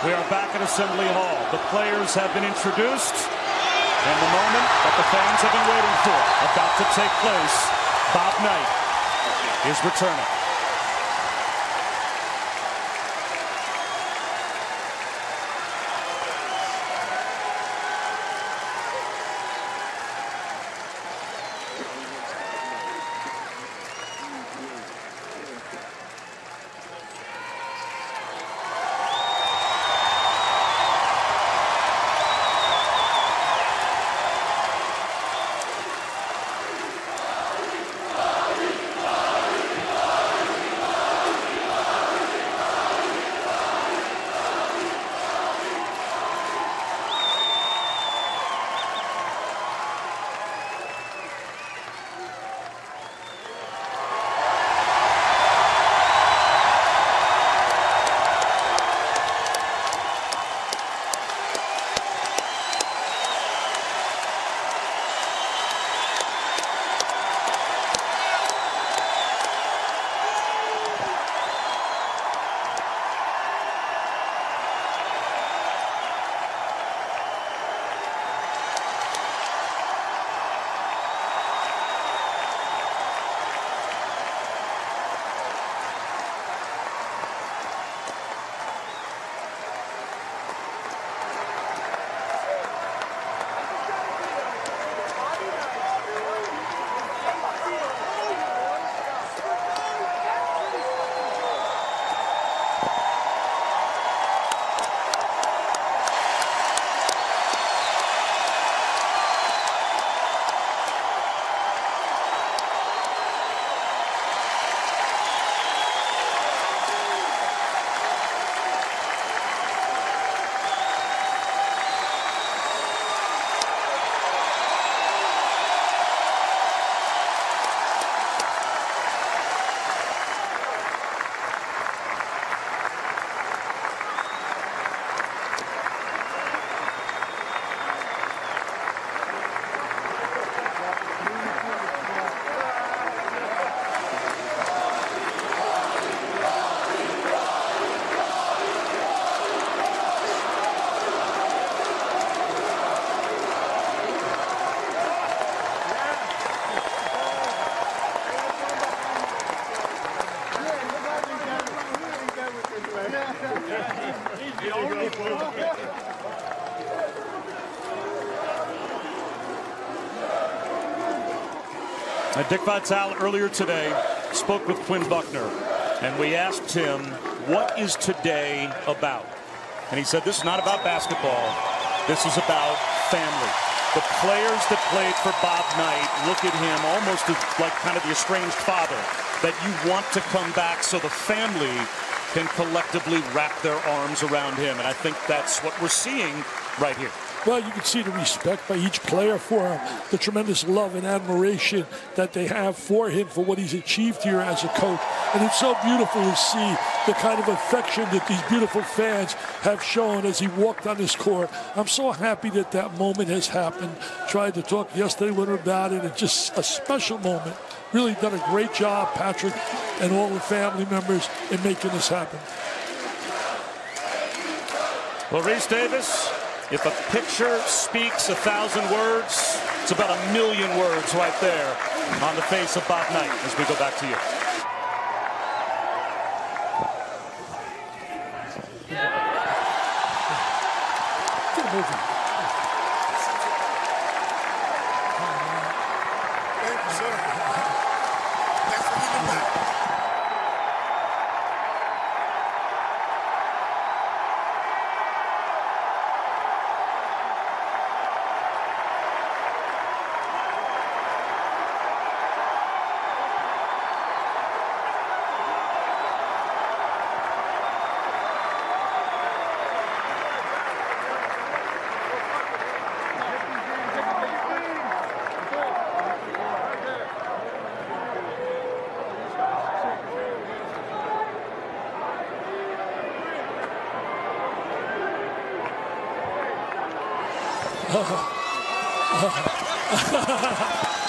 We are back at Assembly Hall. The players have been introduced, and the moment that the fans have been waiting for about to take place. Bob Knight is returning. Uh, Dick Vitale earlier today spoke with Quinn Buckner, and we asked him, what is today about? And he said, this is not about basketball. This is about family. The players that played for Bob Knight look at him almost as like kind of the estranged father, that you want to come back so the family can collectively wrap their arms around him. And I think that's what we're seeing right here. Well, you can see the respect by each player for him, the tremendous love and admiration that they have for him for what he's achieved here as a coach. And it's so beautiful to see the kind of affection that these beautiful fans have shown as he walked on this court. I'm so happy that that moment has happened. Tried to talk yesterday with him about it. It's just a special moment. Really done a great job, Patrick, and all the family members in making this happen. Rece Davis, if a picture speaks a thousand words, it's about a million words right there on the face of Bob Knight as we go back to you. Thank you, sir. ハハハハ!